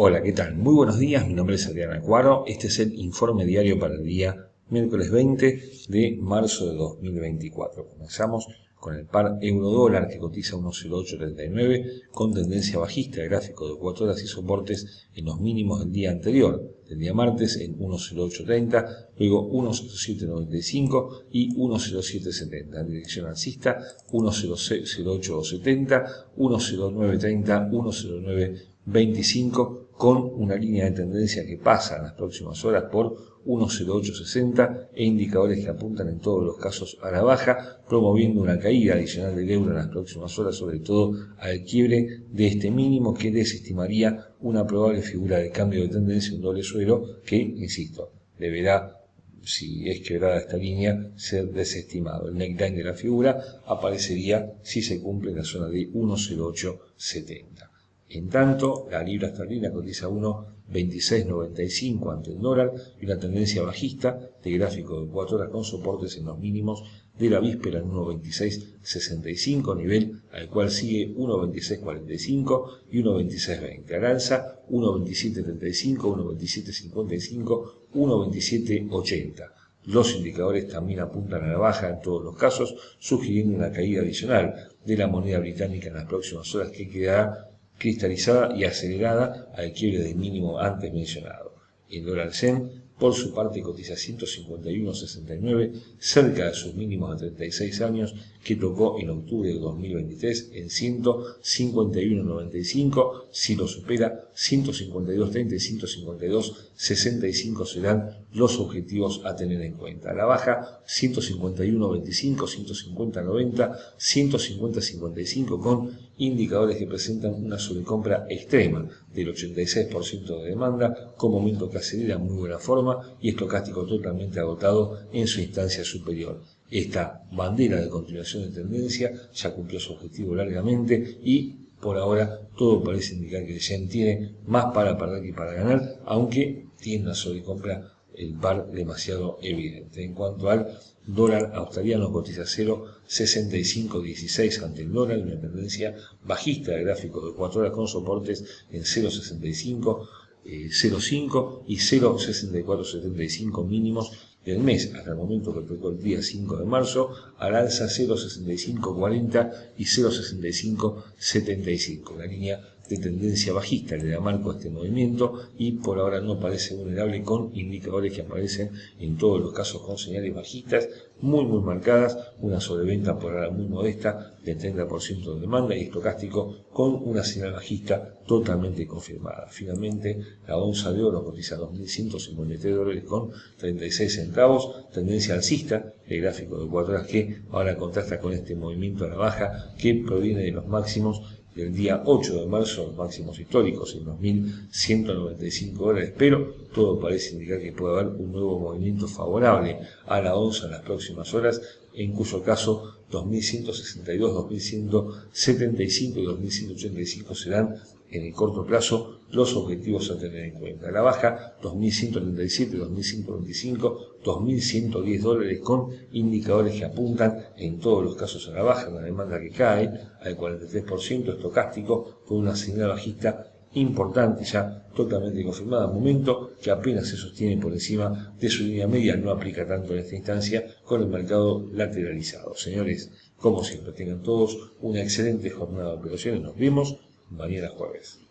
Hola, ¿qué tal? Muy buenos días, mi nombre es Adrián Acuaro. Este es el informe diario para el día miércoles 20 de marzo de 2024. Comenzamos con el par euro-dólar que cotiza 1.0839 con tendencia bajista, gráfico de 4 horas y soportes en los mínimos del día anterior, del día martes en 1.0830, luego 1.0795 y 1.0770. En dirección alcista 1.0870, 1.0930, 1.0925 con una línea de tendencia que pasa en las próximas horas por 1.0860 e indicadores que apuntan en todos los casos a la baja, promoviendo una caída adicional del euro en las próximas horas, sobre todo al quiebre de este mínimo que desestimaría una probable figura de cambio de tendencia, un doble suelo que, insisto, deberá si es quebrada esta línea, ser desestimado. El neckline de la figura aparecería si se cumple en la zona de 1.0870. En tanto, la libra esterlina cotiza 1,2695 ante el dólar y una tendencia bajista de gráfico de 4 horas con soportes en los mínimos de la víspera en 1.2665, nivel al cual sigue 1.2645 y 1.2620. Al alza 1.2735, 1.2755, 1.2780. Los indicadores también apuntan a la baja en todos los casos, sugiriendo una caída adicional de la moneda británica en las próximas horas que quedará cristalizada y acelerada al quiebre del mínimo antes mencionado. El dólar CEN, por su parte, cotiza 151.69, cerca de sus mínimos de 36 años que tocó en octubre de 2023 en 151.95. Si lo supera, 152.30 y 152.65 serán los objetivos a tener en cuenta. A la baja, 151.25, 150.90, 150.55 con indicadores que presentan una sobrecompra extrema del 86% de demanda, con momento que acelera muy buena forma y estocástico totalmente agotado en su instancia superior. Esta bandera de continuación de tendencia ya cumplió su objetivo largamente y por ahora todo parece indicar que yen tiene más para perder que para ganar, aunque tiene una sobrecompra el par demasiado evidente. En cuanto al dólar australiano cotiza 0,6516 ante el dólar, una tendencia bajista de gráfico de 4 horas con soportes en 0,65, 0,5 eh, y 0,6475 mínimos del mes hasta el momento tocó el día 5 de marzo al alza 0,6540 y 0,6575. La línea de tendencia bajista le da marco a este movimiento y por ahora no parece vulnerable con indicadores que aparecen en todos los casos con señales bajistas muy muy marcadas, una sobreventa por ahora muy modesta del 30% de demanda y estocástico con una señal bajista totalmente confirmada. Finalmente, la onza de oro cotiza 2.153 dólares con 36 centavos, tendencia alcista, el gráfico de 4 horas que ahora contrasta con este movimiento a la baja que proviene de los máximos del día 8 de marzo, máximos históricos en 2.195 dólares, pero todo parece indicar que puede haber un nuevo movimiento favorable a la onza en las próximas horas, en cuyo caso 2.162, 2.175 y 2.185 serán en el corto plazo los objetivos a tener en cuenta. La baja 2.137, 2.125, 2.110 dólares con indicadores que apuntan en todos los casos a la baja, una demanda que cae al 43% estocástico con una señal bajista importante ya totalmente confirmada, momento que apenas se sostiene por encima de su línea media, no aplica tanto en esta instancia con el mercado lateralizado. Señores, como siempre, tengan todos una excelente jornada de operaciones, nos vemos mañana jueves.